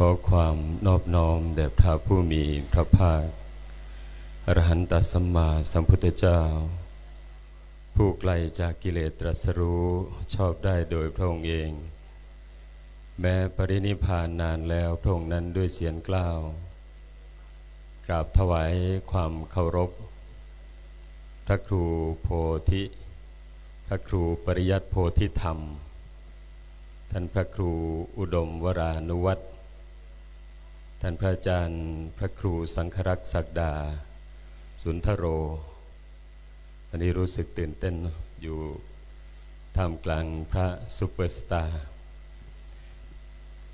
ขอความนอบน้อมแด่พระผู้มีพระภาค อรหันตสัมมาสัมพุทธเจ้า ผู้ไกลจากกิเลสตรัสรู้ชอบได้โดยพระองค์เอง แม้ปรินิพานนานแล้วพระองค์นั้นด้วยเสียงกล้าว กราบถวายความเคารพ พระครูโพธิ พระครูปริยัติโพธิธรรม ท่านพระครูอุดมวรานุวัตร ท่านพระอาจารย์พระครูสังฆรักษ์ศักดา สุนทโร อันนี้รู้สึกตื่นเต้นอยู่ท่ามกลางพระซุปเปอร์สตาร์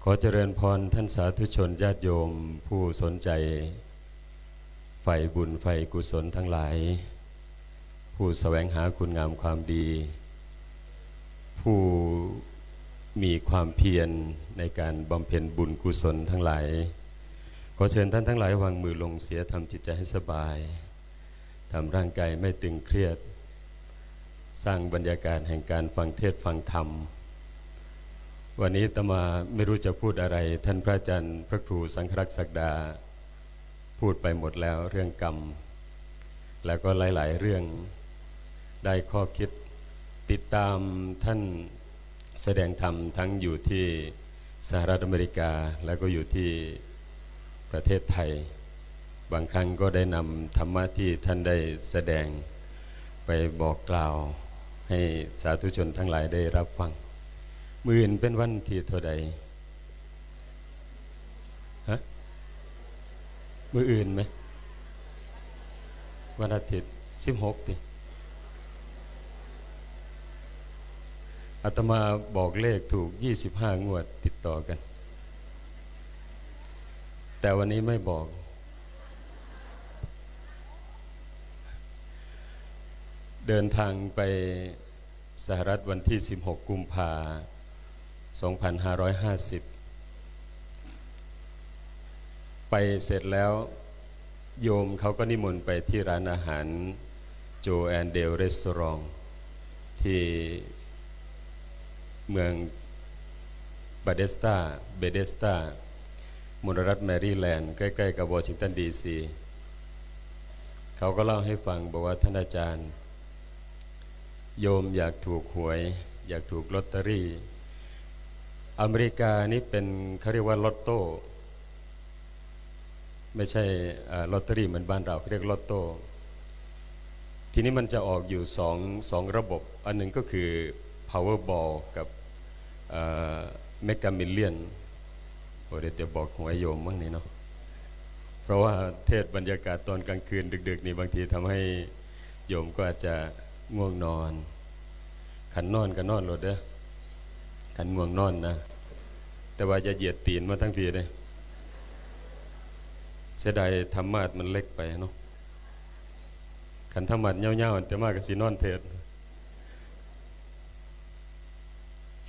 ขอเจริญพรท่านสาธุชนญาติโยมผู้สนใจใฝ่บุญใฝ่กุศลทั้งหลาย ผู้แสวงหาคุณงามความดี ผู้มีความเพียรในการบำเพ็ญบุญกุศลทั้งหลาย อเชิญท่านทั้งหลายวางมือลงเสียทำจิตใจให้สบายทำร่างกายไม่ตึงเครียด สร้างบรรยากาศแห่งการฟังเทศฟังธรรม วันนี้ตมาไม่รู้จะพูดอะไร ท่านพระอาจารย์พระครูสังครักษ์ศักดา พูดไปหมดแล้วเรื่องกรรม แล้วก็หลาย ๆ เรื่องได้ข้อคิดติดตามท่านแสดงธรรมทั้งอยู่ที่สหรัฐอเมริกาแล้วก็อยู่ที่ ประเทศไทย บางครั้งก็ได้นำธรรมะที่ท่านได้แสดงไปบอกกล่าวให้สาธุชนทั้งหลายได้รับฟัง มืออื่นเป็นวันที่เท่าใดฮะมืออื่นไหมวันอาทิตย์สิบหกติอาตมาบอกเลขถูก 25 งวดติดต่อกัน แต่วันนี้ไม่บอก เดินทางไปสหรัฐวันที่ 16 กุมภา2550 ไปเสร็จแล้วโยมเขาก็นิมนต์ไปที่ร้านอาหารโจแอนเดลรีสอร์ทที่เมือง Bethesda Bethesda มลรัฐแมรี่แลนด์ใกล้ ๆ กับวอชิงตันดีซีเขาก็เล่าให้ฟังบอกว่าท่านอาจารย์ โยมอยากถูกหวย อยากถูกลอตเตอรี่ อเมริกานี่เป็นเขาเรียกว่าลอตโต้ ไม่ใช่ลอตเตอรี่เหมือนบ้านเราเขาเรียกลอตโต้ทีนี้มันจะออกอยู่สองสองระบบ อันหนึ่งก็คือ Powerball กับ Mega Million โอ้เดี๋ยวจะหยอกหัวโยมบ้างนี่เนาะเพราะว่าเทศบรรยากาศตอนกลางคืนดึก ๆ นี่บางทีทำให้โยมก็อาจจะง่วงนอนขันนอนก็นอนรถเด้อขันง่วงนอนนะ แต่ว่าจะเหยียดตีนมาทั้งทีเลยเสียดายธรรมะมันเล็กไปเนาะขันธรรมะเงาๆแต่มากกับสีนอนเทศ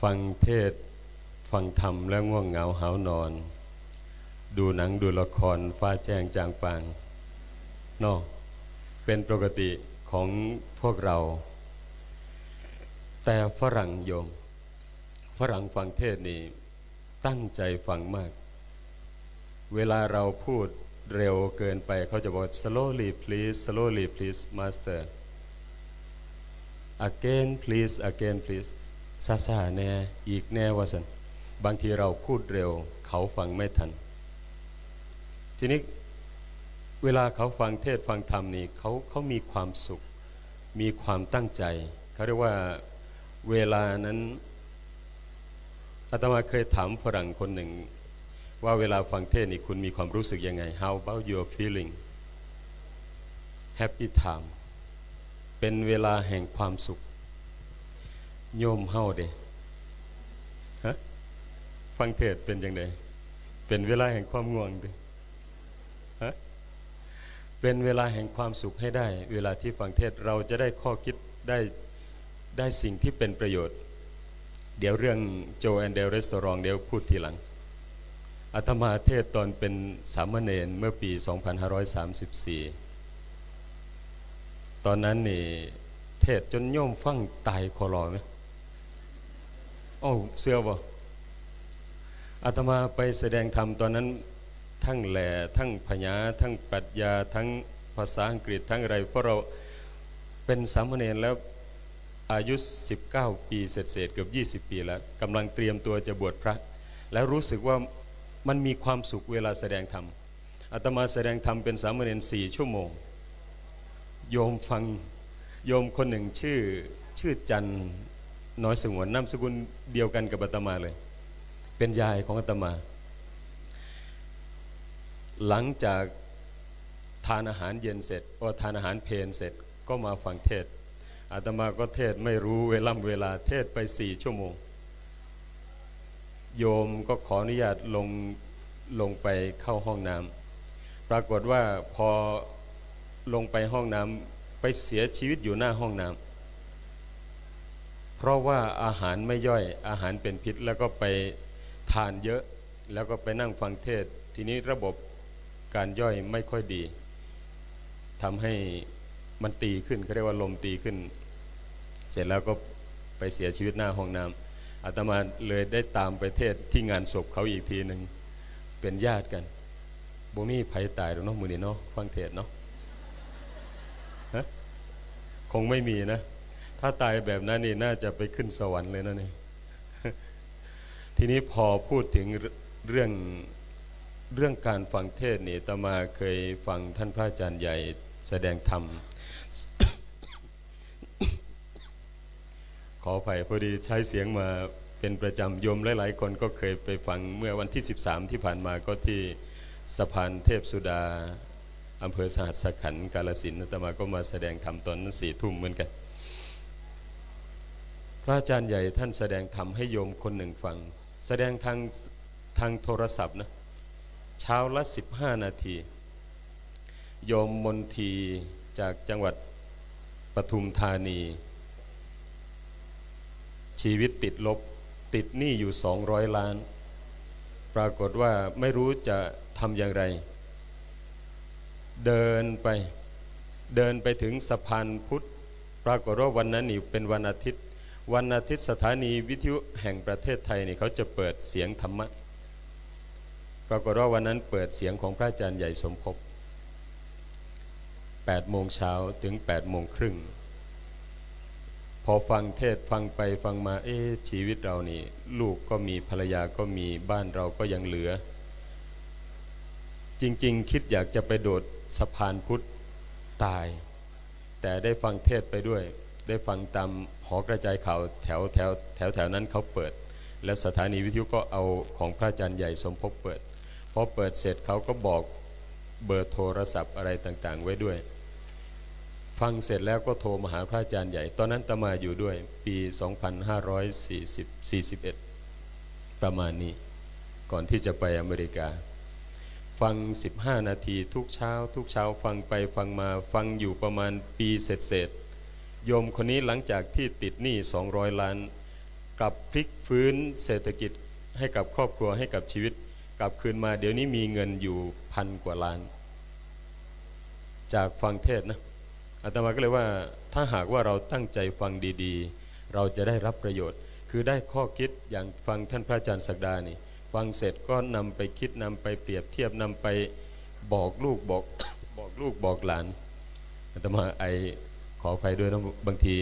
ฟังเทศ ฟังธรรมแล้วง่วงเหงาหานอน ดูหนังดูละครฟ้าแจ้งจางปางนอกเป็นปกติของพวกเรา แต่ฝรั่งโยมฝรั่งฟังเทศนี่ตั้งใจฟังมาก เวลาเราพูดเร็วเกินไปเขาจะบอก slowly please slowly please master again please again please ซาซาแน่อีกแน่ว่าสัน บางทีเราพูดเร็ว เขาฟังไม่ทัน ทีนี้เวลาเขาฟังเทศฟังธรรมนี่เขาเขามีความสุข มีความตั้งใจเขาเรียกว่าเวลานั้นอาตมาเคยถามฝรั่งคนหนึ่ง ว่าเวลาฟังเทศนี่คุณมีความรู้สึกยังไง How about your feeling Happy time เป็นเวลาแห่งความสุข โยมเฮาเด้ ฟังเทศเป็นยังไงเป็นเวลาแห่งความง่วงด้ฮะเป็นเวลาแห่งความสุขให้ได้ เวลาที่ฟังเทศเราจะได้ข้อคิดได้ได้สิ่งที่เป็นประโยชน์ เดี๋ยวเรื่องโจแอนเดลรีสอร์ทเดี๋ยวพูดทีหลังอาตมาเทศตอนเป็นสามเณรเมื่อปี 2534 ตอนนั้นนี่เทศจนโยมฟังตายคอรอไหมโอ้เสื้อบ่ อาตมาไปแสดงธรรมตอนนั้นทั้งแหล่ทั้งพญาทั้งปรัชญาทั้งภาษาอังกฤษทั้งอะไรเพราะเราเป็นสามเณรแล้วอายุ 19 ปีเศษเศษๆเกือบ20 ปีแล้วกำลังเตรียมตัวจะบวชพระ แล้วรู้สึกว่ามันมีความสุขเวลาแสดงธรรมอาตมาแสดงธรรมเป็นสามเณรสี่ชั่วโมง โยมฟังโยมคนหนึ่งชื่อชื่อจันน้อยสงวนนามสกุลเดียวกันกับอาตมาเลย เป็นยายของอาตมา หลังจากทานอาหารเย็นเสร็จพอทานอาหารเพลนเสร็จก็มาฟังเทศอาตมาก็เทศไม่รู้เวล่ำเวลาเทศไปสี่ชั่วโมง โยมก็ขออนุญาตลงลงไปเข้าห้องน้ำปรากฏว่าพอลงไปห้องน้ำไปเสียชีวิตอยู่หน้าห้องน้ำเพราะว่าอาหารไม่ย่อยอาหารเป็นพิษแล้วก็ไป ทานเยอะแล้วก็ไปนั่งฟังเทศ ทีนี้ระบบการย่อยไม่ค่อยดีทำให้มันตีขึ้นเขาเรียกว่าลมตีขึ้น เสร็จแล้วก็ไปเสียชีวิตหน้าห้องน้ำอาตมาเลยได้ตามไปเทศที่งานศพเขาอีกทีหนึ่งเป็นญาติกันบ่มีไผตายหรอกเนาะมือนี้เนาะฟังเทศเนาะฮะคงไม่มีนะ ถ้าตายแบบนั้นนี่น่าจะไปขึ้นสวรรค์เลยนะนี่ ทีนี้พอพูดถึงเรื่องเรื่องการฟังเทศน์นี่อาตมาเคยฟังท่านพระอาจารย์ใหญ่แสดงธรรม ขออภัยพอดีใช้เสียงมาเป็นประจำโยมหลาย ๆ คนก็เคยไปฟังเมื่อวันที่ 13 ที่ผ่านมาก็ที่สะพานเทพสุดาอำเภอสหัสขันธ์กาลสินตมาก็มาแสดงธรรมตอนนั้นสี่ทุ่มเหมือนกัน พระอาจารย์ใหญ่ท่านแสดงธรรมให้โยมคนหนึ่งฟัง แสดงทางทางโทรศัพท์นะเช้าละ 15 นาที โยมมนทีจากจังหวัดปทุมธานี ชีวิตติดลบติดหนี้อยู่ 200 ล้าน ปรากฏว่าไม่รู้จะทำอย่างไร เดินไปเดินไปถึงสะพานพุทธ ปรากฏว่าวันนั้นนี่เป็นวันอาทิตย์ วันอาทิตย์สถานีวิทยุแห่งประเทศไทยนี่เขาจะเปิดเสียงธรรมะปรากฏว่าวันนั้นเปิดเสียงของพระอาจารย์ใหญ่สมภพ8โมงเช้าถึง8โมงครึ่งพอฟังเทศฟังไปฟังมาเอ๊ะชีวิตเรานี่ ลูกก็มีภรรยาก็มีบ้านเราก็ยังเหลือ จริงๆ คิดอยากจะไปโดดสะพานพุทธตาย แต่ได้ฟังเทศไปด้วย ได้ฟังตามหอกระจายข่าวแถวแถวแถวแถวนั้นเขาเปิด และสถานีวิทยุก็เอาของพระอาจารย์ใหญ่สมภพเปิดพอเปิดเสร็จเขาก็บอกเบอร์โทรศัพท์อะไรต่างๆ ไว้ด้วย ฟังเสร็จแล้วก็โทรมาหาพระอาจารย์ใหญ่ ตอนนั้นตมาอยู่ด้วยปี 2540 41 ประมาณนี้ ก่อนที่จะไปอเมริกา ฟัง 15 นาทีทุกเช้า ทุกเช้าฟังไปฟังมาฟังอยู่ประมาณปีเศษๆ โยมคนนี้หลังจากที่ติดหนี้ 200 ล้าน กลับพลิกฟื้นเศรษฐกิจให้กับครอบครัวให้กับชีวิต กลับคืนมาเดี๋ยวนี้มีเงินอยู่พันกว่าล้าน จากฟังเทศนะอาตมาก็เลยว่าถ้าหากว่าเราตั้งใจฟังดีๆ เราจะได้รับประโยชน์ คือได้ข้อคิดอย่างฟังท่านพระอาจารย์ศักดานี่ฟังเสร็จก็นำไปคิดนำไปเปรียบเทียบนำไปบอกลูกบอกบอกลูกบอกหลานอาตมาไอ ขออภัยด้วยนะบางที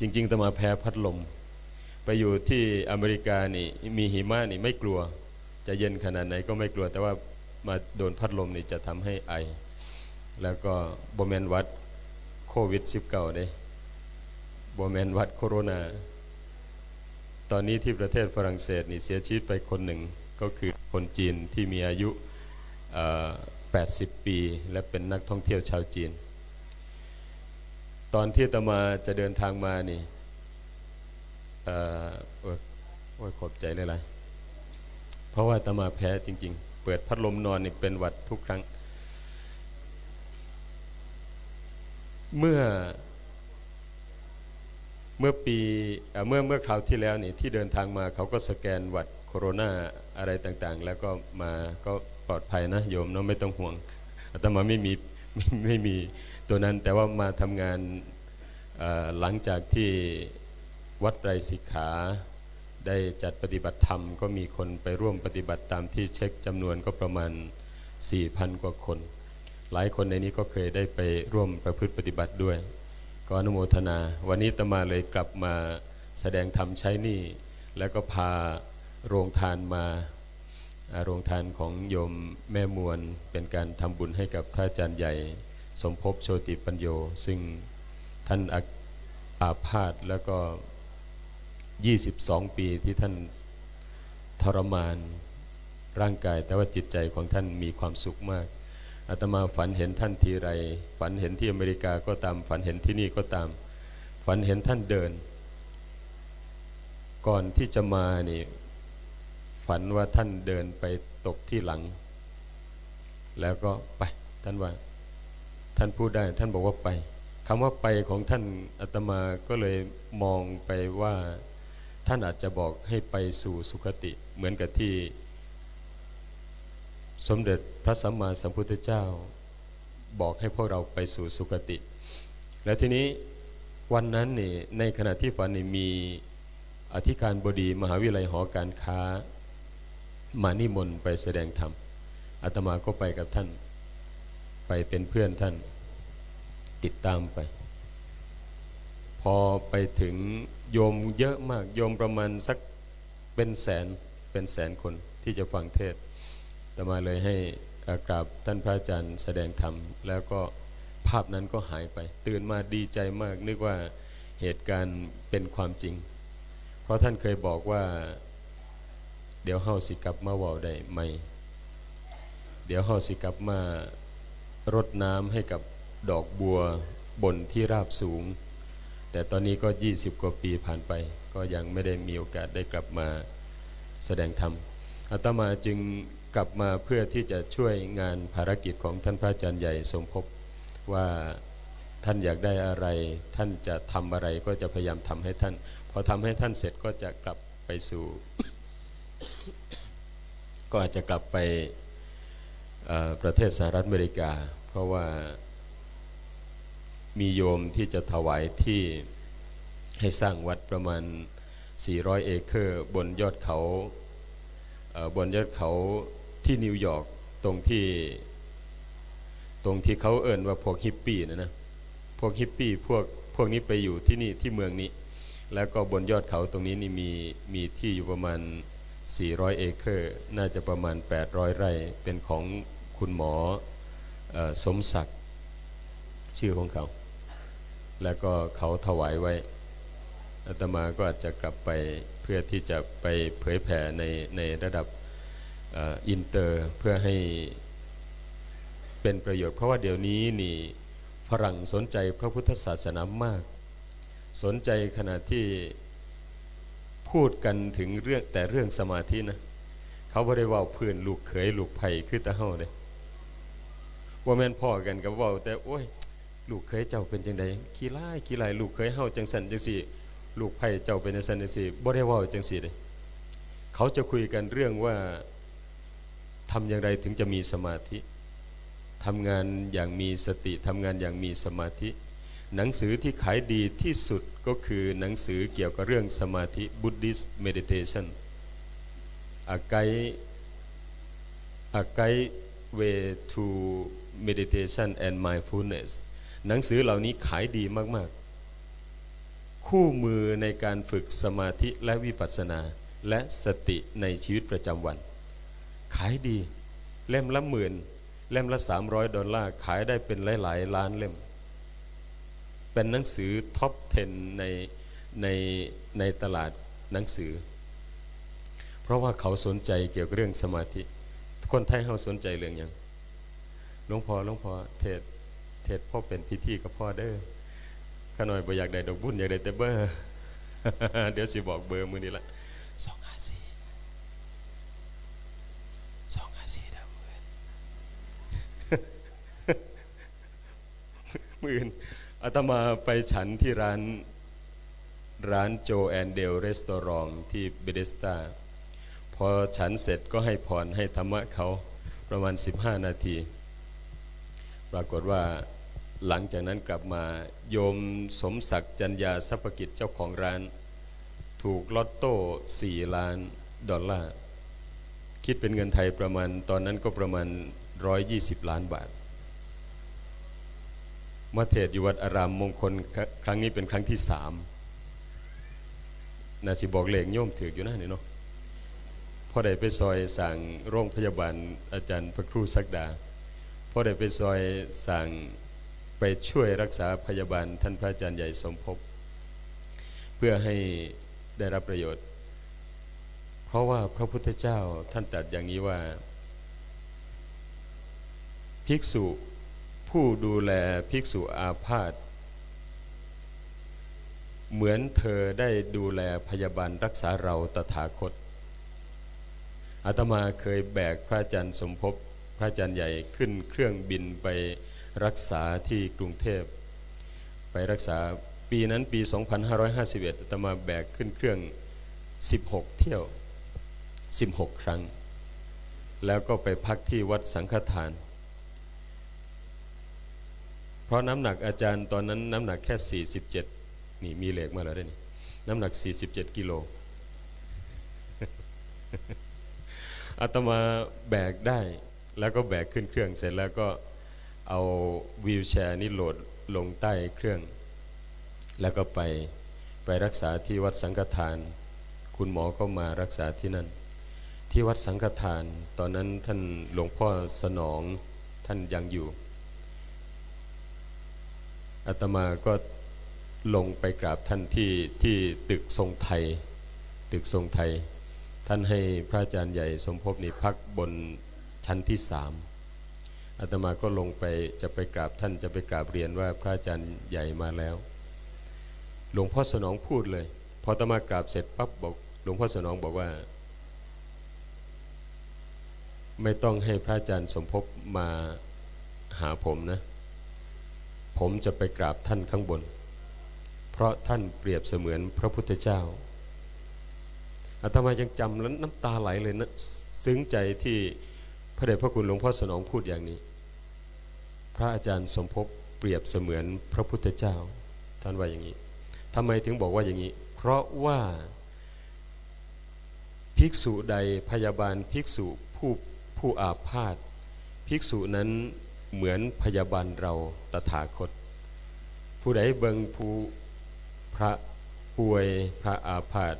จริง ๆตมาแพ้พัดลม ไปอยู่ที่อเมริกานี่มีหิมะนี่ไม่กลัว จะเย็นขนาดไหนก็ไม่กลัว แต่ว่ามาโดนพัดลมนี่จะทำให้ไอ แล้วก็บแมนวัดโควิด -19 เด้บแมนวัดโคโรนา ตอนนี้ที่ประเทศฝรั่งเศสนี่เสียชีวิตไปคนหนึ่งก็คือคนจีนที่มีอายุ 80 ปี และเป็นนักท่องเที่ยวชาวจีน ตอนที่ตมาจะเดินทางมานี่เอ่อโอ้ยขอบใจเลยล่ะเพราะว่าตมาแพ้จริง ๆ เปิดพัดลมนอนนี่เป็นหวัดทุกครั้ง เมื่อเมื่อปีเอ่อเมื่อเมื่อคราวที่แล้วนี่ที่เดินทางมาเขาก็สแกนวัดโคโรนาอะไรต่างๆ แล้วก็มาก็ปลอดภัยนะโยมเนาะไม่ต้องห่วงอาตมาไม่มีไม่ไม่มี ตัวนั้นแต่ว่ามาทำงานหลังจากที่วัดไตรสิกขาได้จัดปฏิบัติธรรมก็มีคนไปร่วมปฏิบัติตามที่เช็คจำนวนก็ประมาณ 4,000 กว่าคน หลายคนในนี้ก็เคยได้ไปร่วมประพฤติปฏิบัติด้วย ก็อนุโมทนา วันนี้ตมาเลยกลับมาแสดงธรรมใช้นี่ แล้วก็พาโรงทานมาโรงทานของโยมแม่มวลเป็นการทำบุญให้กับพระอาจารย์ใหญ่ สมภพโชติปัญโย ซึ่งท่านอาอาพาธแล้วก็ 22 ปีที่ท่านทรมานร่างกาย แต่ว่าจิตใจของท่านมีความสุขมากอาตมาฝันเห็นท่านทีไร ฝันเห็นที่อเมริกาก็ตาม ฝันเห็นที่นี่ก็ตาม ฝันเห็นท่านเดิน ก่อนที่จะมานี่ฝันว่าท่านเดินไปตกที่หลัง แล้วก็ไปท่านว่า ท่านพูดได้ท่านบอกว่าไปคำว่าไปของท่านอาตมาก็เลยมองไปว่า ท่านอาจจะบอกให้ไปสู่สุคติ เหมือนกับที่ สมเด็จพระสัมมาสัมพุทธเจ้า บอกให้พวกเราไปสู่สุคติ แล้วทีนี้วันนั้นนี่ในขณะที่ฝันนี่มีอธิการบดีมหาวิทยาลัยหอการค้า มานิมนต์ไปแสดงธรรมอาตมาก็ไปกับท่าน ไปเป็นเพื่อนท่านติดตามไป พอไปถึงโยมเยอะมากโยมประมาณสักเป็นแสนเป็นแสนคนที่จะฟังเทศน์อาตมาเลยให้อ่อกราบท่านพระอาจารย์แสดงธรรม แล้วก็ภาพนั้นก็หายไป ตื่นมาดีใจมาก นึกว่าเหตุการณ์เป็นความจริง เพราะท่านเคยบอกว่า เดี๋ยวเฮาสิกลับมาว่าได้ไหม เดี๋ยวเฮาสิกลับมา รดน้ำให้กับดอกบัวบนที่ราบสูง แต่ตอนนี้ก็ 20 กว่าปีผ่านไป ก็ยังไม่ได้มีโอกาสได้กลับมาแสดงธรรมอาตมาจึงกลับมาเพื่อที่จะช่วยงานภารกิจของท่านพระอาจารย์ใหญ่สมภพว่าท่านอยากได้อะไร ท่านจะทำอะไรก็จะพยายามทำให้ท่าน พอทำให้ท่านเสร็จก็จะกลับไปสู่ ก็อาจจะกลับไป ประเทศสหรัฐอเมริกา เพราะว่ามีโยมที่จะถวายที่ให้สร้างวัดประมาณ 400 เอเคอร์บนยอดเขาบนยอดเขาที่นิวยอร์กตรงที่ตรงที่เขาเอิ่นว่าพวกฮิปปี้นะนะพวกฮิปปี้พวกพวกนี้ไปอยู่ที่นี่ที่เมืองนี้ แล้วก็บนยอดเขาตรงนี้นี่มีมีที่อยู่ประมาณ 400 เอเคอร์ น่าจะประมาณ 800 ไร่เป็นของ คุณหมอสมศักดิ์ชื่อของเขา แล้วก็เขาถวายไว้อาตมาก็อาจจะกลับไปเพื่อที่จะไปเผยแผ่ในในระดับออินเตอร์เพื่อให้เป็นประโยชน์ เพราะว่าเดี๋ยวนี้นี่ฝรั่งสนใจพระพุทธศาสนามาก สนใจขณะที่พูดกันถึงเรื่องแต่เรื่องสมาธินะ เขาบ่ได้ว่าเพื่อนลูกเขยลูกไผ่คือตาเฮาเด้ ว่าแม่นพ่อกันกับว่าแต่โอ้ย ลูกเคยเจ้าเป็นจังใดขี้ร้ายขี้ร้าลูกเคยเฮาจังสันจังสี่ ลูกไผ่เจ้าเป็นจังสันจังสี่บ่ได้ว้าจังสี่เลยเขาจะคุยกันเรื่องว่าทำอย่างไรถึงจะมีสมาธิทำงานอย่างมีสติทำงานอย่างมีสมาธิ หนังสือที่ขายดีที่สุดก็คือหนังสือเกี่ยวกับเรื่องสมาธิ Buddhist meditation a guide a guide way to meditation and mindfulness หนังสือเหล่านี้ขายดีมาก ๆ คู่มือในการฝึกสมาธิและวิปัสสนา และสติในชีวิตประจำวัน ขายดี เล่มละหมื่น เล่มละ 300 ดอลลาร์ ขายได้เป็นหลาย ๆ ล้านเล่ม เป็นหนังสือท็อป 10 ในในในตลาดหนังสือ เพราะว่าเขาสนใจเกี่ยวกับเรื่องสมาธิ คนไทยเขาสนใจเรื่องอย่าง หลวงพ่อหลวงพ่อเทศเทศพ่อเป็นพิธีกับพ่อเด้อข้าน่อยบ่อยากได้ดอกบุญอยากได้แต่เบอร์เดี๋ยวสิบอกเบอร์มือนี้ละสองห้าสี่สองห้าสี่เด้อมือมืออื่นอาตมาไปฉันที่ร้านร้านโจแอนเดลรีสตอรองที่เบเดสตาพอฉันเสร็จก็ให้พรให้ธรรมะเขาประมาณ 15 นาที ปรากฏว่าหลังจากนั้นกลับมาโยมสมศักดิ์จัญญาสัพกิจเจ้าของร้าน ถูกลอตโต้4ล้านดอลลาร์ คิดเป็นเงินไทยประมาณตอนนั้นก็ประมาณ 120 ล้านบาทมาเทศอยู่วัดอารามมงคลครั้งนี้เป็นครั้งที่สามนาสิบอกเลงโยมถืออยู่นะนี่เนาะพอได้ไปซอยสั่งโรงพยาบาลอาจารย์พระครูสักดา พอได้ไปซอยสั่งไปช่วยรักษาพยาบาลท่านพระอาจารย์ใหญ่สมภพเพื่อให้ได้รับประโยชน์ เพราะว่าพระพุทธเจ้าท่านตรัสอย่างนี้ว่า ภิกษุผู้ดูแลภิกษุอาพาธเหมือนเธอได้ดูแลพยาบาลรักษาเราตถาคตอาตมาเคยแบกพระอาจารย์สมภพ พระอาจารย์ใหญ่ขึ้นเครื่องบินไปรักษาที่กรุงเทพ ไปรักษาปีนั้นปี 2551อาตมาแบกขึ้นเครื่อง 16 เที่ยว 16 ครั้ง แล้วก็ไปพักที่วัดสังฆทาน เพราะน้ำหนักอาจารย์ตอนนั้นน้ำหนักแค่ 47 นี่มีเหล็กมาแล้วได้นี่น้ำหนัก 47 กิโลอาตมาแบกได้ แล้วก็แบกขึ้นเครื่องเสร็จแล้วก็เอาวีลแชร์นี่โหลดลงใต้เครื่อง แล้วก็ไปไปรักษาที่วัดสังฆทาน คุณหมอก็มารักษาที่นั่น ที่วัดสังฆทาน ตอนนั้นท่านหลวงพ่อสนองท่านยังอยู่อาตมาก็ลงไปกราบท่านที่ที่ตึกทรงไทย ตึกทรงไทย ท่านให้พระอาจารย์ใหญ่สมภพนี่พักบน ชั้นที่สามอาตมาก็ลงไปจะไปกราบท่านจะไปกราบเรียนว่าพระอาจารย์ใหญ่มาแล้ว หลวงพ่อสนองพูดเลย พออาตมากราบเสร็จปั๊บบอกหลวงพ่อสนองบอกว่า ไม่ต้องให้พระอาจารย์สมภพมาหาผมนะ ผมจะไปกราบท่านข้างบน เพราะท่านเปรียบเสมือนพระพุทธเจ้าอาตมายังจำแล้วน้ำตาไหลเลยนะ ซึ้งใจที่ พระเดชพระคุณหลวงพ่อสนองพูดอย่างนี้ พระอาจารย์สมภพเปรียบเสมือนพระพุทธเจ้าท่านว่าอย่างนี้ทำไมถึงบอกว่าอย่างนี้ เพราะว่าภิกษุใดพยาบาลภิกษุผู้ผู้อาพาธภิกษุนั้นเหมือนพยาบาลเราตถาคต ผู้ใดเบิงผู้พระป่วยพระอาพาธ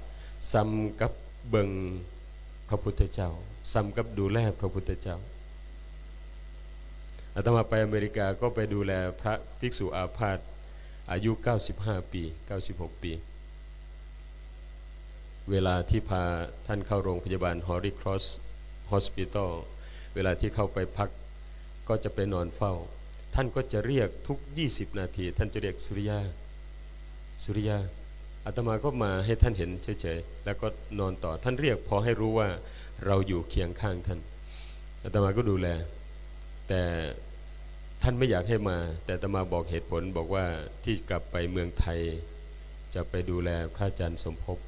ซ้ำกับเบิงพระพุทธเจ้า ซ้ำกับดูแลพระพุทธเจ้าอาตมาไปอเมริกาก็ไปดูแลพระภิกษุอาพาธอายุ 95 ปี 96 ปี เวลาที่พาท่านเข้าโรงพยาบาลฮอริครอสฮอสพิทอลเวลาที่เข้าไปพักก็จะไปนอนเฝ้า ท่านก็จะเรียกทุก 20 นาที ท่านจะเรียกสุริยา สุริยาอาตมาก็มาให้ท่านเห็นเฉยๆ แล้วก็นอนต่อท่านเรียกพอให้รู้ว่า เราอยู่เคียงข้างท่านอาตมาก็ดูแล แต่ท่านไม่อยากให้มา แต่อาตมาบอกเหตุผลบอกว่าที่กลับไปเมืองไทย จะไปดูแลพระอาจารย์สมภพ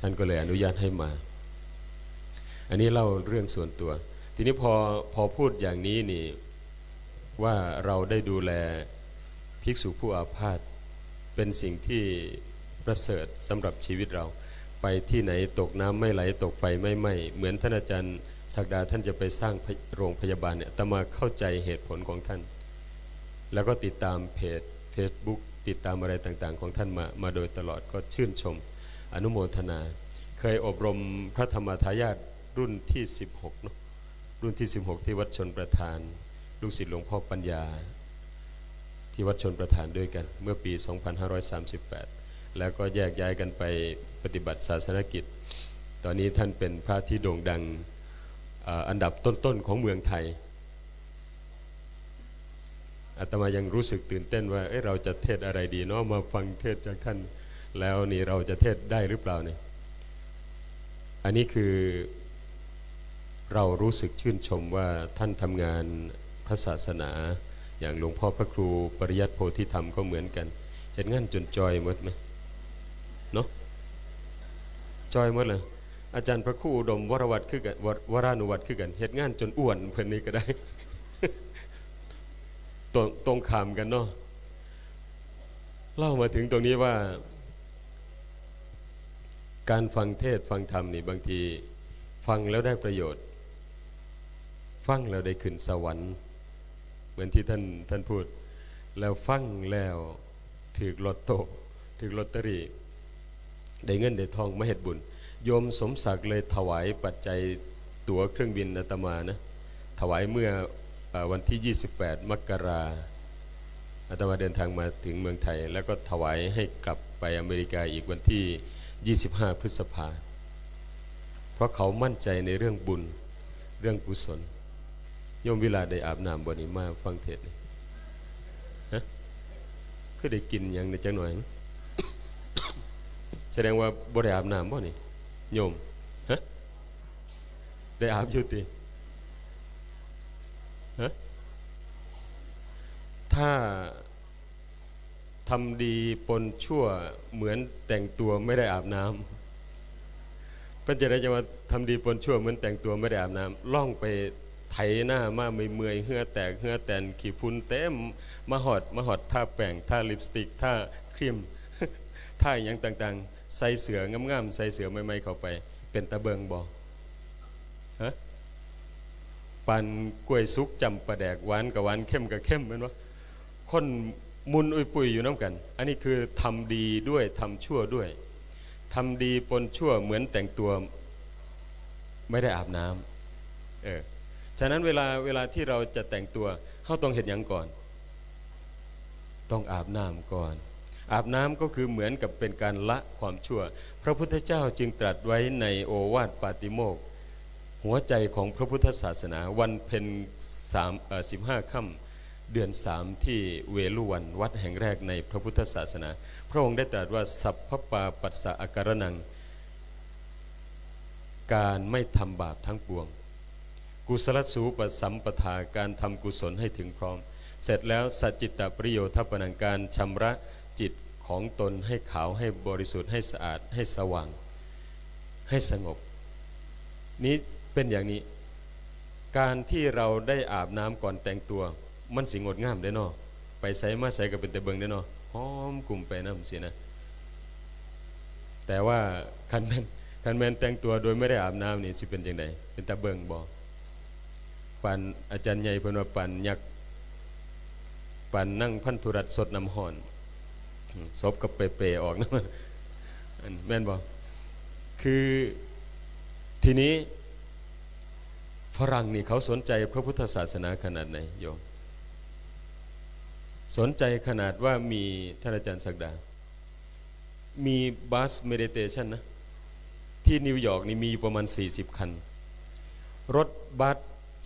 ท่านก็เลยอนุญาตให้มา อันนี้เล่าเรื่องส่วนตัว ทีนี้พอพอพูดอย่างนี้นี่ว่าเราได้ดูแลภิกษุผู้อาพาธเป็นสิ่งที่ประเสริฐสำหรับชีวิตเรา ไปที่ไหนตกน้ำไม่ไหลตกไฟไม่ไหม้เหมือนท่านอาจารย์ศักดาท่านจะไปสร้างโรงพยาบาลเนี่ยตมาเข้าใจเหตุผลของท่าน แล้วก็ติดตามเพจ Facebook ติดตามอะไรต่างๆ ของท่านมามาโดยตลอดก็ชื่นชม อนุโมทนา เคยอบรมพระธรรมทายาทรุ่นที่ 16เนาะรุ่นที่ 16 ที่วัดชนประธาน ลูกศิษย์หลวงพ่อปัญญา ที่วัดชนประธานด้วยกัน เมื่อปี 2538 แล้วก็แยกย้ายกันไปปฏิบัติศาสนกิจ ตอนนี้ท่านเป็นพระที่โด่งดังอันดับต้นๆของเมืองไทยอาตมายังรู้สึกตื่นเต้นว่าเเราจะเทศอะไรดีเนาะมาฟังเทศจากท่านแล้วนี่เราจะเทศได้หรือเปล่าเนี่ยอันนี้คือเรารู้สึกชื่นชมว่าท่านทำงานพระศาสนา อย่างหลวงพ่อพระครูปริยัติโพธิธรรมก็เหมือนกันเห็นงั้นจนจอยหมดไหม จอยหมดเลยอาจารย์พระครูอุดมวรวัตคือกันวรานุวัตคือกันเหตุงานจนอ้วนเพื่อนนี้ก็ได้ตรงตรงขามกันเนาะเล่ามาถึงตรงนี้ว่า การฟังเทศฟังธรรมนี่บางที ฟังแล้วได้ประโยชน์ ฟังแล้วได้ขึ้นสวรรค์ เหมือนที่ท่านท่านพูด แล้วฟังแล้วถือลอตโต้ถือลอตเตอรี่ ได้เงินได้ทองมาเฮ็ดบุญ โยมสมศักดิ์เลยถวายปัจจัยตั๋วเครื่องบินอาตมานะถวายเมื่ออวันที่ 28 มกราอาตมาเดินทางมาถึงเมืองไทย แล้วก็ถวายให้กลับไปอเมริกาอีกวันที่ 25 พฤษภา เพราะเขามั่นใจในเรื่องบุญเรื่องกุศลโยมเวลาได้อาบน้ำบนี้มาฟังเทศน์นี่ฮะคือได้กินอย่างในจังหน่อย แสดงว่าบ่ได้อาบน้ำบ่นี่โยมฮะได้อาบอยู่ติฮะถ้าทำดีปนชั่วเหมือนแต่งตัวไม่ได้อาบน้ำก็จะได้จะว่าทำดีปนชั่วเหมือนแต่งตัวไม่ได้อาบน้ำล่องไปไถหน้ามาไม่เมื่อยเหือแตกเหือแตนขี้ฝุ่นเต็มมาหอดมาหอดท่าแป้งท่าลิปสติกท่าครีมท่าอย่างต่าง ๆ ใส่เสืองามๆใส่เสือใหม่ๆเข้าไป เป็นตะเบิงบอฮะปันกล้วยสุกจำปลาแดกหวานกับหวานเข้มกับเข้มแมันวะคนมุนอุยปุยอยู่น้ำกัน อันนี้คือทำดีด้วยทำชั่วด้วยทำดีปนชั่วเหมือนแต่งตัวไม่ได้อาบน้ำเออฉะนั้นเวลาเวลาที่เราจะแต่งตัวเขาต้องเห็นอย่างก่อน ต้องอาบน้ำก่อน อาบน้ำก็คือเหมือนกับเป็นการละความชั่ว พระพุทธเจ้าจึงตรัสไว้ในโอวาทปาติโมกข์หัวใจของพระพุทธศาสนาวันเพ็ญสามสิบห้าค่ำเดือนสามที่เวลุวันวัดแห่งแรกในพระพุทธศาสนา พระองค์ได้ตรัสว่า สัพพปาปัสสะอาการนัง การไม่ทำบาปทั้งปวง กุศลสูปสัมปทาการทำกุศลให้ถึงพร้อม เสร็จแล้วสัจจิตตปริโยทัปนังการชำระ จิตของตนให้ขาวให้บริสุทธิ์ให้สะอาดให้สว่าง ให้สงบ นี้เป็นอย่างนี้ การที่เราได้อาบน้ำก่อนแต่งตัว มันสิงดงามได้นาะไปใส่มาใส่กับเป็นแต่เบิงได้นาะหอมกลุ่มไปน้ำสินะ แต่ว่าคันแมนคันแมนแต่งตัวโดยไม่ได้อาบน้ำนี่สิเป็นยังไงเป็นตะเบิงบอปันอาจารย์ใหญ่พนว่าปันยักษ์ปันนั่งพันธุรัตสดน้ำห่อน ศพกับเปรๆออกนะอันแม่นบอกคือทีนี้ฝรั่งนี่เขาสนใจพระพุทธศาสนาขนาดไหนโยมสนใจขนาดว่ามีท่านอาจารย์สักดา มี bus meditation นะ ที่นิวยอร์กนี่มีประมาณ 40 คัน รถบัส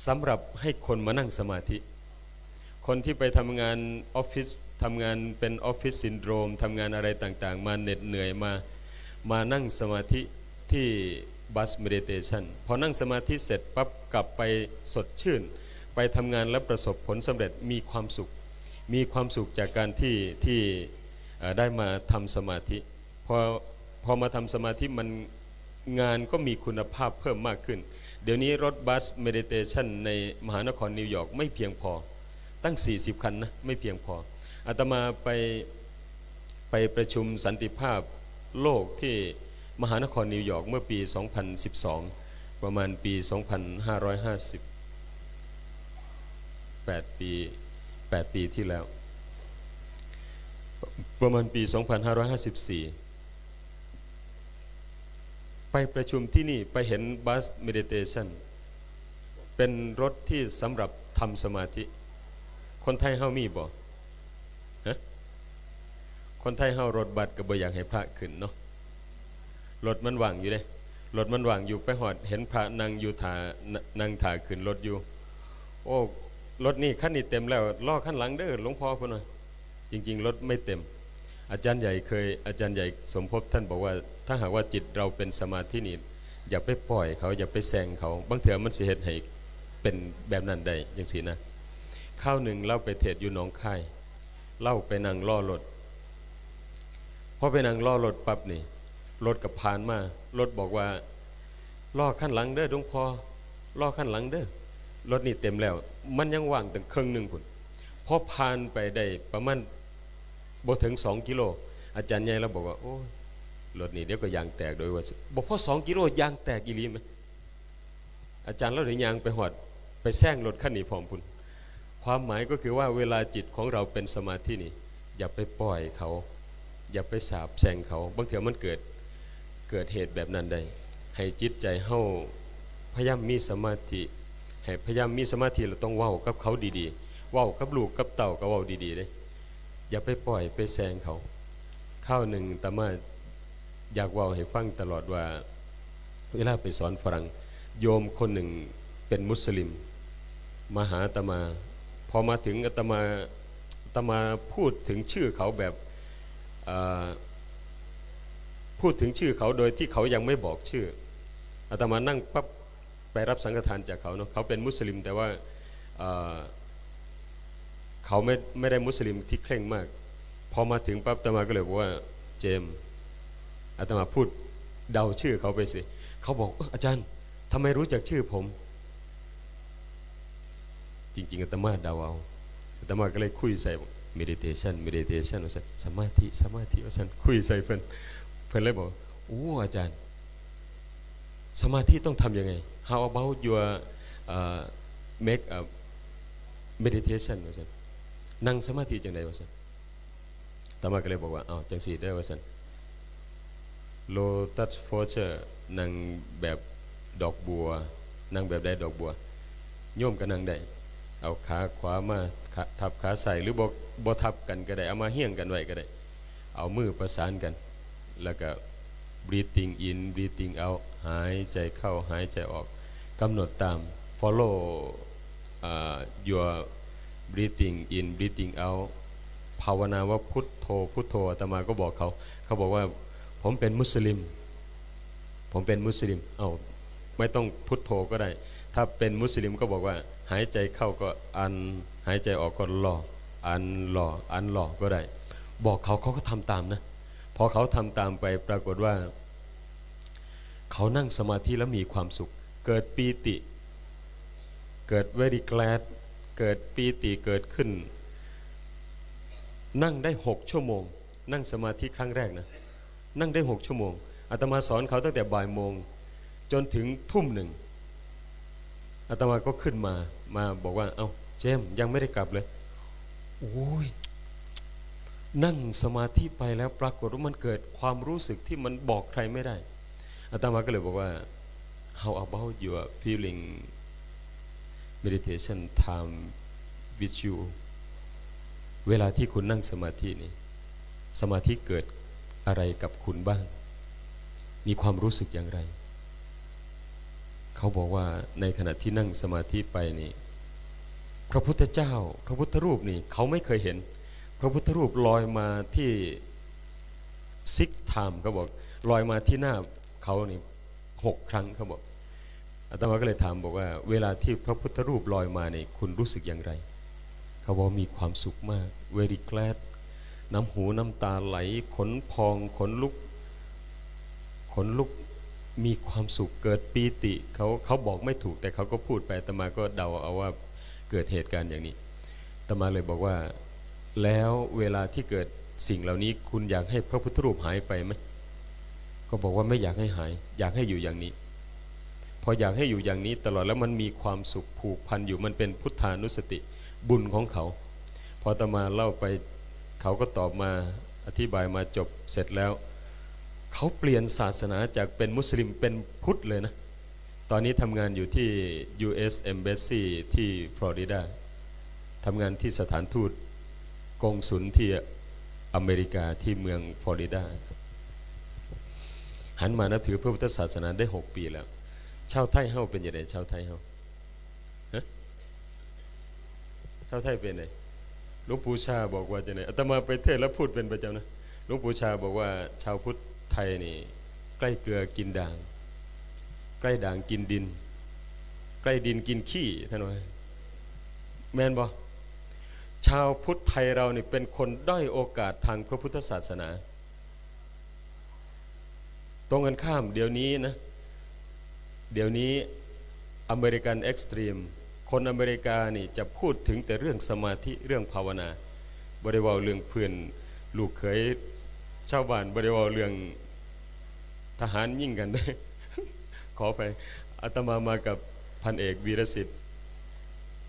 สำหรับให้คนมานั่งสมาธิ คนที่ไปทำงานออฟฟิศ ทำงานเป็น office syndrome ทำงานอะไรต่างๆ มาเหน็ดเหนื่อยมา มานั่งสมาธิที่ bus meditation พอนั่งสมาธิเสร็จปั๊บกลับไปสดชื่น ไปทำงานและประสบผลสำเร็จมีความสุข มีความสุขจากการที่ที่ได้มาทำสมาธิพอพอมาทำสมาธิมันงานก็มีคุณภาพเพิ่มมากขึ้น เดี๋ยวนี้รถ bus meditation ในมหานครนิวยอร์กไม่เพียงพอ ตั้ง 40 คันนะ ไม่เพียงพอ อาตมาไปไปประชุมสันติภาพโลกที่มหานครนิวยอร์กเมื่อปี 2012 ประมาณปี 2550 8 ปี 8 ปีที่แล้ว ประมาณปี 2554 ไปประชุมที่นี่ไปเห็นบัสเมดิเทชันเป็นรถที่สำหรับทำสมาธิ คนไทยเฮามีบ่ คนไทยเฮารถบัสก็บ่อยากให้พระขึ้นเนาะรถมันว่างอยู่เลยรถมันว่างอยู่ไปหอด เห็นพระนั่งอยู่ถานั่งถ่าขึ้นรถอยู่ โอ้รถนี่ขั้นนี้เต็มแล้วล่อขั้นหลังเด้อหลวงพ่อพุ่นน่ะจริง ๆ รถไม่เต็ม อาจารย์ใหญ่เคย อาจารย์ใหญ่สมภพท่านบอกว่า ถ้าหากว่าจิตเราเป็นสมาธินี่อย่าไปปล่อยเขาอย่าไปแซงเขา บางเถื่อมันเสิเหตุให้เป็นแบบนั้นได้อย่างสีนะข้าวหนึ่งเล่าไปเทศอยู่หนองคายเล่าไปนั่งล่อรถ พอไปนั่งล่อรถปั๊บนี่รถกับผ่านมารถบอกว่าล่อขั้นหลังเด้อดวงพอล่อขั้นหลังเด้อรถนี่เต็มแล้ว มันยังว่างตั้งครึ่งหนึ่งพุ่นพอผ่านไปได้ประมาณบ่ถึงสองกิโล อาจารย์ใหญ่เราบอกว่าโอ้รถนี่เดี๋ยวก็ยางแตกโดยว่าบอกพอสองกิโลยางแตกอีหลีไหมอาจารย์แล้วหรือยางไปหอดไปแซงรถขั้นนี้พร้อมพุ่นความหมายก็คือว่าเวลาจิตของเราเป็นสมาธินี่อย่าไปปล่อยเขา อย่าไปสาบแช่งเขาบางเทีมันเกิดเกิดเหตุแบบนั้นได้ให้จิตใจเฮาพยายามมีสมาธิให้พยายามมีสมาธิเราต้องเว้ากับเขาดีๆเว้ากับลูกกับเต่าก็เว้าดีๆเลยอย่าไปปล่อยไปแซงเขาข้าวหนึ่งแต่มาอยากเว้าให้ฟังตลอดว่า เวลาไปสอนฝรั่งโยมคนหนึ่งเป็นมุสลิมมาหาตมา พอมาถึงอาตมาตมาพูดถึงชื่อเขาแบบ พูดถึงชื่อเขาโดยที่เขายังไม่บอกชื่ออาตมานั่งปั๊บไปรับสังฆทานจากเขาเนาะเขาเป็นมุสลิมแต่ว่าเขาไม่ไม่ได้มุสลิมที่เคร่งมาก พอมาถึงปั๊บอาตมาก็เลยบอกว่าเจมอาตมาพูดเดาชื่อเขาไปสิเขาบอกอาจารย์ทำไมรู้จักชื่อผม จริง ๆอาตมาเดาเอาอาตมาก็เลยคุยใส่ meditation meditation ว่าซั่นสมาธิสมาธิว่าซั่นคุยใส่เพิ่นเพิ่นเลยบอกโอ้อาจารย์ สมาธิต้องทำยังไง how about your uh, make a meditation ว่าซั่นนั่งสมาธิจังไดว่าซั่นอามาก็เลยบอกว่าอ้าวจังสีได้ว่าซั่น lotus posture นั่งแบบดอกบัว นั่งแบบได้ดอกบัวโยมก็นั่งได้เอาขาขวามาขาทับขาใส่หรือบ่ บทับกันก็ได้ เอามาเฮี้ยงกันไว้ก็ได้ เอามือประสานกัน แล้วก็ breathing in breathing out หายใจเข้าหายใจออกกำหนดตาม follow uh, your breathing in breathing out ภาวนาว่าพุทโธพุทโธอาตมาก็บอกเขา เขาบอกว่าผมเป็นมุสลิม ผมเป็นมุสลิม เอาไม่ต้องพุทโธก็ได้ ถ้าเป็นมุสลิมก็บอกว่า หายใจเข้าก็อัน หายใจออกก็หล่อ อันหล่ออันหล่อก็ได้ บอกเขาเขาก็ทำตามนะพอเขาทำตามไปปรากฏว่า เขานั่งสมาธิแล้วมีความสุข เกิดปีติ เกิด very glad เกิดปีติเกิดขึ้น นั่งได้หกชั่วโมง นั่งสมาธิครั้งแรกนะนั่งได้หกชั่วโมงอาตมาสอนเขาตั้งแต่บ่ายโมง จนถึงทุ่มหนึ่งอาตมาก็ขึ้นมามาบอกว่าเอา้าเจมยังไม่ได้กลับเลย โอ้ยนั่งสมาธิไปแล้วปรากฏว่ามันเกิดความรู้สึกที่มันบอกใครไม่ได้อาตมาก็เลยบอกว่า how about your feeling meditation time with you เวลาที่คุณนั่งสมาธินี่สมาธิเกิดอะไรกับคุณบ้าง มีความรู้สึกอย่างไร เขาบอกว่าในขณะที่นั่งสมาธิไปนี่ ระพุทธเจ้า พระพุทธรูปนี่เขาไม่เคยเห็น พระพุทธรูปลอยมาที่ซิกไทม์เขาบอกลอยมาที่หน้าเขานี่หกครั้งเขาบอกอาตมาก็เลยถามบอกว่า เวลาที่พระพุทธรูปลอยมาเนี่ยคุณรู้สึกอย่างไร เขาบอกมีความสุขมาก very glad น้ำหูน้ำตาไหล ขนพอง ขนลุก ขนลุก มีความสุขเกิดปีติ เขาเขาบอกไม่ถูกแต่เขาก็พูดไปอาตมาก็เดาเอาว่า เกิดเหตุการณ์อย่างนี้ตมาเลยบอกว่า แล้วเวลาที่เกิดสิ่งเหล่านี้คุณอยากให้พระพุทธรูปหายไปไหมก็บอกว่าไม่อยากให้หาย อยากให้อยู่อย่างนี้ พออยากให้อยู่อย่างนี้ตลอดแล้วมันมีความสุขผูกพันอยู่มันเป็นพุทธานุสติบุญของเขา พอตมาเล่าไปเขาก็ตอบมาอธิบายมาจบเสร็จแล้ว เขาเปลี่ยนศาสนาจากเป็นมุสลิมเป็นพุทธเลยนะ อนนี้ทำงานอยู่ที่ U.S. Embassy ที่ฟลอริดาทำงานที่สถานทูตกงสุลที่อเมริกาที่เมืองฟลอริดาหันมานับถือพระพุทธศาสนาได้ 6 ปีแล้วชาวไทยเฮาเป็นยังไงชาวไทยเฮาฮะชาวไทยเป็นไงหลวงปู่ชาบอกว่าจะไหนอาตมาไปเทศแล้วพูดเป็นประจำนะหลวงปู่ชาบอกว่าชาวพุทธไทยนี่ ใกล้เกลือกินด่าง ใกล้ด่างกินดิน ใกล้ดินกินขี้ท่านว่าแม่นบ่ชาวพุทธไทยเราเนี่เป็นคนด้อยโอกาสทางพระพุทธศาสนา ตรงกันข้ามเดี๋ยวนี้นะ เดี๋ยวนี้ American extreme คนอเมริกานี่จะพูดถึงแต่เรื่องสมาธิเรื่องภาวนาบริวารเรื่องเพื่อนลูกเขยชาวบ้านบริวารเรื่องทหารยิ่งกันได้ ขอไปอาตมามากับพันเอกวีรสิทธิ์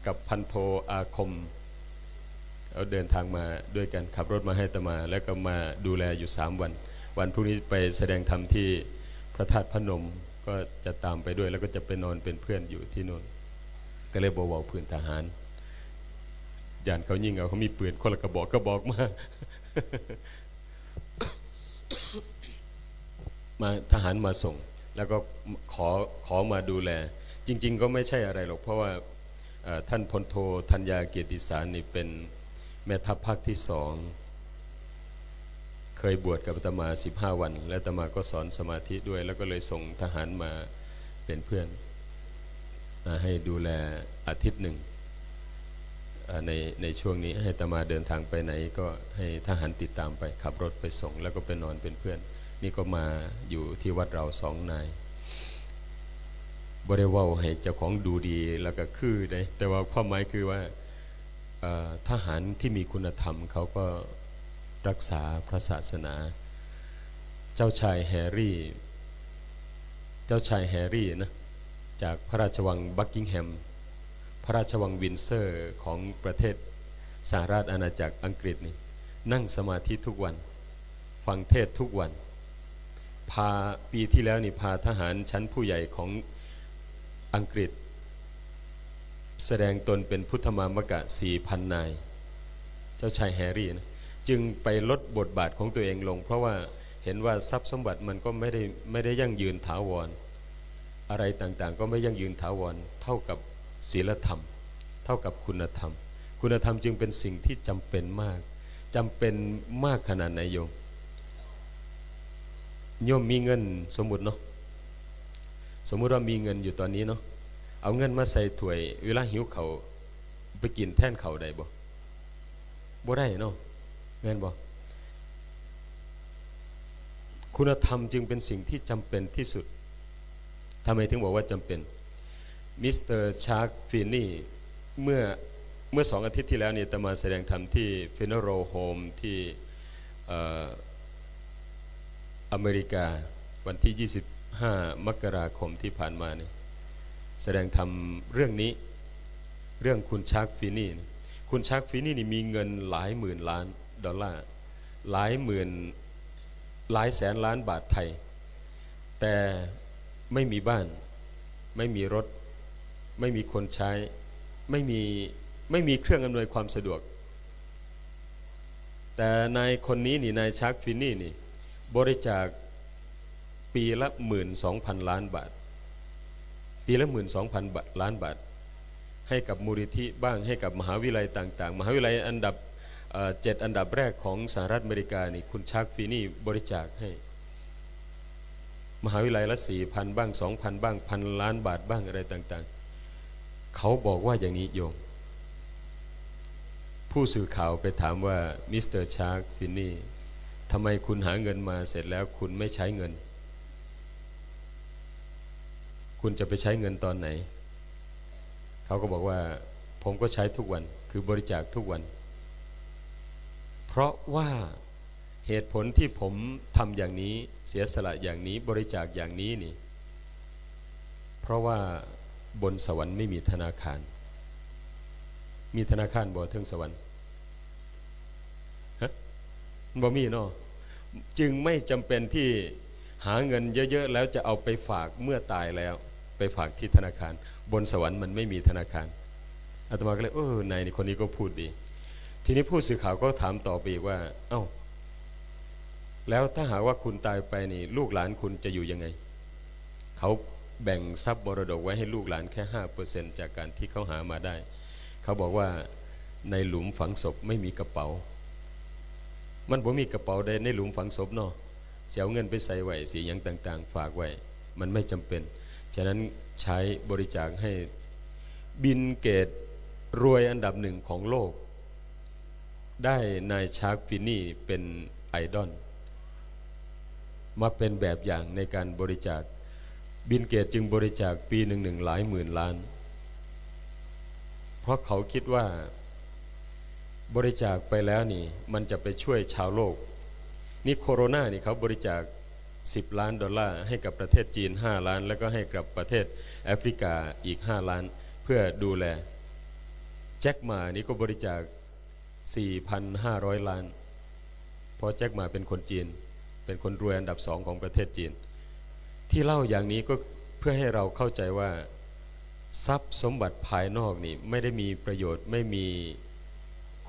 กับพันโทอาคมเอาเดินทางมาด้วยกันขับรถมาให้อาตมา แล้วก็มาดูแลอยู่สามวัน วันพรุ่งนี้ไปแสดงธรรมที่พระธาตุพนมก็จะตามไปด้วย แล้วก็จะไปนอนเป็นเพื่อนอยู่ที่นู่นก็เลยบอกบอกพื้นทหารยานเขายิ่งเอาเขามีปืนคนละกระบอกกระบอกมามาทหารมาส่ง แล้วก็ขอขอมาดูแล จริง ๆ ก็ไม่ใช่อะไรหรอก เพราะว่าท่านพลโทธัญญาเกียรติสารนี่เป็นแม่ทัพภาคที่สอง เคยบวชกับตมา 15 วัน และตมาก็สอนสมาธิด้วย แล้วก็เลยส่งทหารมาเป็นเพื่อนมาให้ดูแลอาทิตย์หนึ่งในในช่วงนี้ให้ตมาเดินทางไปไหนก็ให้ทหารติดตามไปขับรถไปส่ง แล้วก็ไปนอนเป็นเพื่อน นี่ก็มาอยู่ที่วัดเราสองนายบริวาให้เจ้าของดูดีแล้วก็คือได้แต่ว่าความหมายคือว่าทหารที่มีคุณธรรมเขาก็รักษาพระศาสนา เจ้าชายแฮร์รี่ เจ้าชายแฮร์รี่นะจากพระราชวังบักกิงแฮม พระราชวังวินเซอร์ของประเทศสหราชอาณาจักรอังกฤษนี่นั่งสมาธิทุกวัน ฟังเทศทุกวัน พาปีที่แล้วนี่พาทหารชั้นผู้ใหญ่ของอังกฤษ แสดงตนเป็นพุทธมามกะสี่พันนาย เจ้าชายแฮร์รี่นะจึงไปลดบทบาทของตัวเองลง เพราะว่าเห็นว่าทรัพย์สมบัติมันก็ไม่ได้ไม่ได้ยั่งยืนถาวร อะไรต่างๆ ก็ไม่ยั่งยืนถาวร เท่ากับศีลธรรม เท่ากับคุณธรรม คุณธรรมจึงเป็นสิ่งที่จำเป็นมากจำเป็นมากขนาดไหนโยม โยมมีเงินสมมุติเนาะสมมุติว่ามีเงินอยู่ตอนนี้เนาะเอาเงินมาใส่ถ้วย เวลาหิวเขาไปกินแทนเขาได้บ่บ่ได้เนาะแม่นบ่คุณธรรมจึงเป็นสิ่งที่จำเป็นที่สุดทำไมถึงบอกว่าจำเป็น Mister Chuck Feeney เมื่อเมื่อสองอาทิตย์ที่แล้วเนี่ยอาตมาแสดงธรรมที่ funeral home ที่อเมริกาวันที่ 25 มกราคมที่ผ่านมาเนี่ยแสดงธรรมเรื่องนี้เรื่องคุณ Chuck Feeney นะคุณ Chuck Feeney นี่มีเงินหลายหมื่นล้านดอลลาร์หลายหมื่นหลายแสนล้านบาทไทย แต่ไม่มีบ้าน ไม่มีรถ ไม่มีคนใช้ ไม่มีไม่มีเครื่องอำนวยความสะดวก แต่นายคนนี้นี่นายชักฟินี่นี่ บริจาคปีละหมื่นสองพันล้านบาท ปีละหมื่นสองพันล้านบาท ให้กับมูลนิธิบ้างให้กับมหาวิทยาลัยต่าง ๆ มหาวิทยาลัยอันดับเจ็ดอันดับแรกของสหรัฐอเมริกานี่คุณชักฟีนี่บริจาคให้ มหาวิทยาลัยละสี่พันบ้างสองพันบ้างพันล้านบาทบ้างอะไรต่างๆ เขาบอกว่าอย่างนี้โยมผู้สื่อข่าวไปถามว่า Mister Chuck Feeney ทำไมคุณหาเงินมาเสร็จแล้วคุณไม่ใช้เงิน คุณจะไปใช้เงินตอนไหน เขาก็บอกว่า ผมก็ใช้ทุกวัน คือบริจาคทุกวัน เพราะว่าเหตุผลที่ผมทำอย่างนี้เสียสละอย่างนี้บริจาคอย่างนี้นี่ เพราะว่าบนสวรรค์ไม่มีธนาคาร มีธนาคารบ่เทิงสวรรค์ บ่มีเนาะจึงไม่จำเป็นที่หาเงินเยอะๆ แล้วจะเอาไปฝากเมื่อตายแล้ว ไปฝากที่ธนาคาร บนสวรรค์มันไม่มีธนาคารอาตมาก็เลยเออนายนี่คนนี้ก็พูดดี ทีนี้ผู้สื่อข่าวก็ถามต่อไปอีกว่า เอ้า แล้วถ้าหากว่าคุณตายไปนี่ ลูกหลานคุณจะอยู่ยังไง เขาแบ่งทรัพย์มรดกไว้ให้ลูกหลานแค่ห้าเปอร์เซนจากการที่เขาหามาได้ เขาบอกว่าในหลุมฝังศพไม่มีกระเป๋า มันบ่มีกระเป๋าได้ในหลุมฝังศพเนาะเสียเงินไปใส่ไว้สีอย่างต่าง ๆ ฝากไว้ มันไม่จำเป็น ฉะนั้นใช้บริจาคให้บินเกตรวยอันดับหนึ่งของโลก ได้นายชาร์กฟินี่เป็นไอดอลมาเป็นแบบอย่างในการบริจาค บินเกตจึงบริจาคปีหนึ่งหนึ่งหลายหมื่นล้าน เพราะเขาคิดว่า บริจาคไปแล้วนี่มันจะไปช่วยชาวโลก นี่โคโรนานี่เขาบริจาค 10 ล้านดอลลาร์ให้กับประเทศจีน 5 ล้าน แล้วก็ให้กับประเทศแอฟริกาอีก 5 ล้าน เพื่อดูแล แจ็คหมานี่ก็บริจาค 4,500 ล้าน เพราะแจ็คหมาเป็นคนจีน เป็นคนรวยอันดับสองของประเทศจีน ที่เล่าอย่างนี้ก็เพื่อให้เราเข้าใจว่าทรัพย์สมบัติภายนอกนี่ไม่ได้มีประโยชน์ไม่มี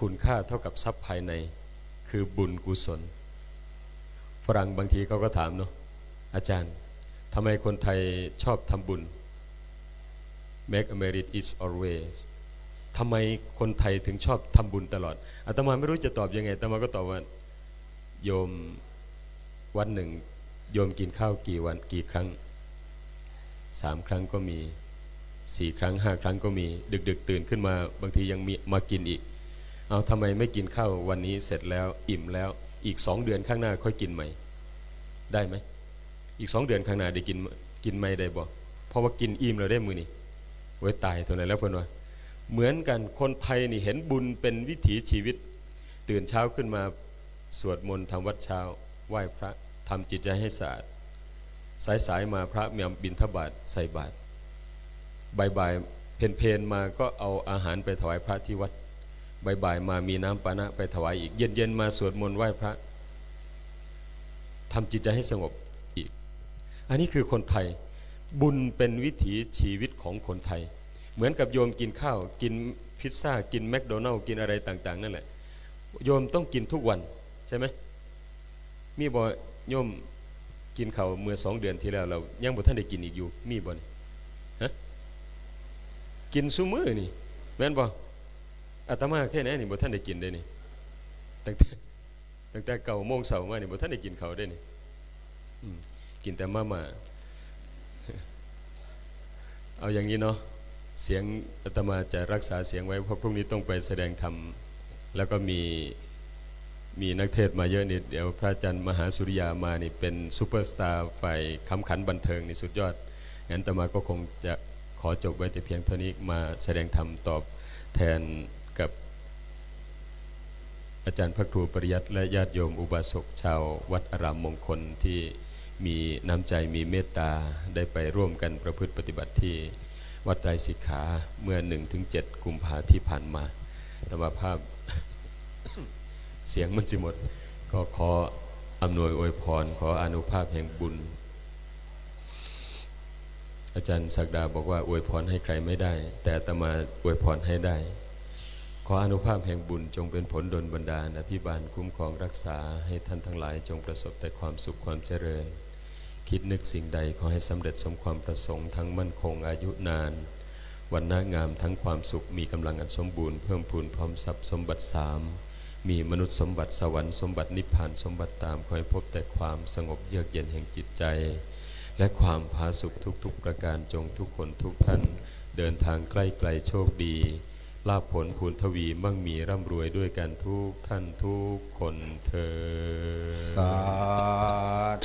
คุณค่าเท่ากับทรัพย์ภายในคือบุญกุศล ฝรั่งบางทีเขาก็ถามเนาะอาจารย์ทำไมคนไทยชอบทำบุญ make a merit is always ทำไมคนไทยถึงชอบทำบุญตลอดอาตมาไม่รู้จะตอบยังไงอาตมาก็ตอบว่าโยมวันหนึ่ง โยมกินข้าวกี่วันกี่ครั้งสามครั้งก็มีสี่ครั้งห้าครั้งก็มี ดึก ๆ ตื่นขึ้นมาบางทียังมีมากินอีก เอาทำไมไม่กินข้าววันนี้เสร็จแล้วอิ่มแล้วอีกสองเดือนข้างหน้าค่อยกินใหม่ ได้ไหมอีกสองเดือนข้างหน้าได้กินกินไม่ได้บ่เพราะว่ากินอิ่มเราได้มือนี่ไว้ตายตัวไหนแล้วเพื่อนว่าเหมือนกันคนไทยนี่เห็นบุญเป็นวิถีชีวิต ตื่นเช้าขึ้นมาสวดมนต์ทำวัดเช้า ไหว้พระทำจิตใจให้สะอาดสายสายมาพระเมียมบินทบาทใส่บาตรบ่ายๆเพนเพนมาก็เอาอาหารไปถวายพระที่วัด บ่ายๆมามีน้ำปานะไปถวายอีก เย็นๆมาสวดมนต์ไหว้พระทำจิตใจให้สงบอีก อันนี้คือคนไทย บุญเป็นวิถีชีวิตของคนไทย เหมือนกับโยมกินข้าว กินพิซซ่า กินแมคโดนัลล์กินอะไรต่างๆ นั่นแหละ โยมต้องกินทุกวันใช่ไหมมีบ่โยมกินเขาวเมื่อสองเดือนที่แล้วเรายังบ่ท่านได้กินอีกอยู่ มีบ่นฮะกินซุมือนี่แม่นบ่ อาตมาแค่ไหนนี่บ่ท่านได้กินได้นี่ตั้งแต่ตั้งแต่เก้าโมงเช้ามานี่บ่ทันได้กินข้าวได้นี่กินแต่มาม่าเอาอย่างนี้เนาะเสียงอาตมาจะรักษาเสียงไว้เพราะพรุ่งนี้ต้องไปแสดงธรรมแล้วก็มีมีนักเทศน์มาเยอะนิดเดี๋ยวพระอาจารย์มหาสุริยามานี่เป็นซูเปอร์สตาร์ฝ่ายขำขันบันเทิงนี่สุดยอดงั้นอาตมาก็คงจะขอจบไว้แต่เพียงเท่านี้มาแสดงธรรมตอบแทน อาจารย์พระครูปริยัติและญาติโยมอุบาสกชาววัดอารามมงคลที่มีน้ำใจมีเมตตาได้ไปร่วมกันประพฤติปฏิบัติที่วัดไตรสิกขาเมื่อ1ถึง7กุมภาที่ผ่านมาธรรมภาพ เสียงมันสิหมด ก็ขออำนวยอวยพร ขออนุภาพแห่งบุญ อาจารย์ศักดาบอกว่าอวยพรให้ใครไม่ได้ แต่ตมาอวยพรให้ได้ ขออนุภาพแห่งบุญจงเป็นผลดลบันดาลอภิบาลคุ้มครองรักษาให้ท่านทั้งหลายจงประสบแต่ความสุขความเจริญ คิดนึกสิ่งใดขอให้สำเร็จสมความประสงค์ทั้งมั่นคงอายุนานวันหน้างามทั้งความสุขมีกำลังอันสมบูรณ์เพิ่มพูนพร้อมทรัพย์สมบัติสามมีมนุษย์สมบัติสวรรค์สมบัตินิพพานสมบัติตามขอให้พบแต่ความสงบเยือกเย็นแห่งจิตใจ และความผาสุขทุกๆประการจงทุกคนทุกท่าน เดินทางใกล้ไกลโชคดี ลาภผลภูนทวีมั่งมีร่ำรวยด้วยกันทุกท่านทุกคนเธอ สา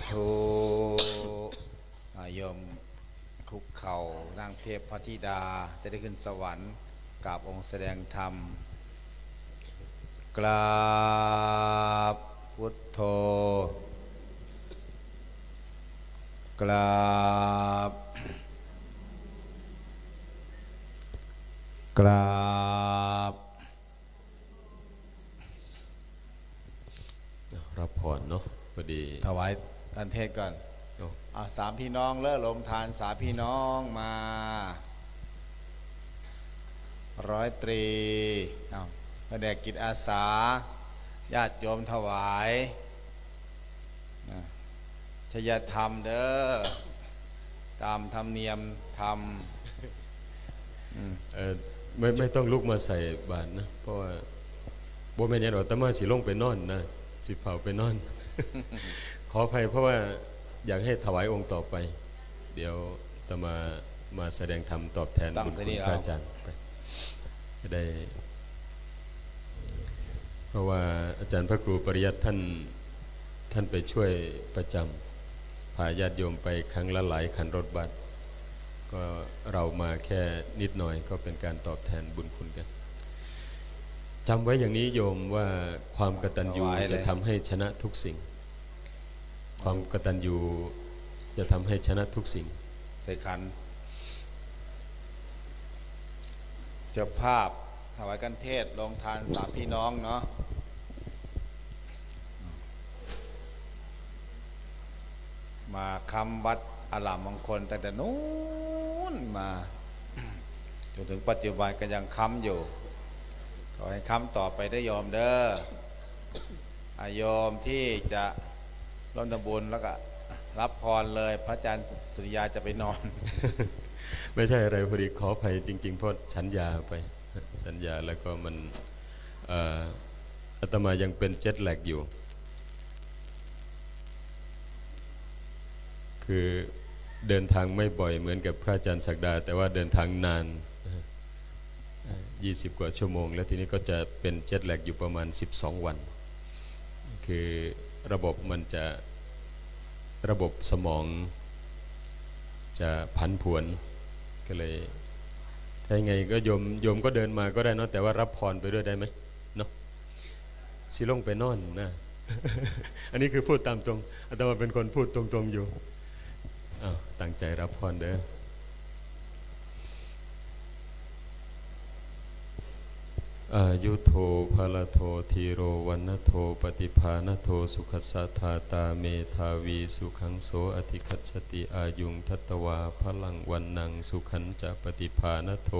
ธุโยมคุกเข่านางเทพพระธิดาจะได้ขึ้นสวรรค์กราบองค์แสดงธรรม กราบพุทโธ กราบ กราบ รับพรเนาะพอดี ถวายท่านเทศก่อนโอ้อ่าสามพี่น้องเลิกลมทานสามพี่น้องมาร้อยตรีเอาแผนกกิจอาสา ญาติโยมถวายนะชยธรรมเด้อ ตามธรรมเนียมธรรมอืมเออ ไม่ไม่ต้องลุกมาใส่บาตรนะ เพราะว่าบ่แม่นหยังดอกแต่มาสิลงไปนอนนะสิเผาไปนอน ขออภัยเพราะว่าอยากให้ถวายองค์ต่อไป เดี๋ยวจะมามาแสดงธรรมตอบแทนตั้งบุญที่คุนี่ณเอาพระอาจารย์ไปจะได้ เพราะว่าอาจารย์พระครูปริยัติท่านท่านไปช่วยประจำพาญาติโยมไปครั้งละหลายคันรถบัส ก็เรามาแค่นิดหน่อยก็เป็นการตอบแทนบุญคุณกันจำไว้อย่างนี้โยมว่าความกตัญญูถวายเลยจะทำให้ชนะทุกสิ่ง ความกตัญญูจะทำให้ชนะทุกสิ่งใส่ขันเจ้าภาพถวายกันเทศลงทานสามพี่น้องเนาะมาคำวัดอารามมงคลตั้งแต่นู้น มาจนถึงปัจจุบันก็ยังค้ำอยู่ขอให้ค้ำต่อไปได้โยมเด้ออาโยมที่จะร่วมทำบุญแล้วก็รับพรเลย พระอาจารย์สุริยาจะไปนอน ไม่ใช่อะไรพอดีขออภัยจริง ๆ เพราะฉันยาไปฉันยาแล้วก็มันเอ่ออาตมายังเป็นเจ็ตแลกอยู่ คือ เดินทางไม่บ่อยเหมือนกับพระอาจารย์ศักดา แต่ว่าเดินทางนาน 20 กว่าชั่วโมง แล้วทีนี้ก็จะเป็นเจ็ตแลกอยู่ประมาณ 12 วัน คือระบบมันจะระบบสมองจะผันผวนก็เลยถ้ายังไงก็โยมโยมก็เดินมาก็ได้เนะแต่ว่ารับพรไปด้วยได้ไหมเนาะสิลงไปนอนนะ อันนี้คือพูดตามตรงอาตมาเป็นคนพูดตรงๆอยู่ อ้าตั้งใจรับพรเด้ออายุโทภลโททีโรวันโทปฏิภาณโทสุขสัทธาตาเมธาวีสุขังโสอธิคัจติอายุงทัตตวาพลังวันนังสุขันจะปฏิภาณโท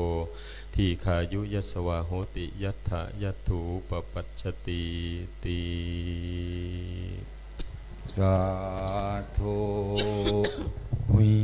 ทีขายุยสวาโหติยัตถะยัตถูปปัจฉติตี สาธุวิ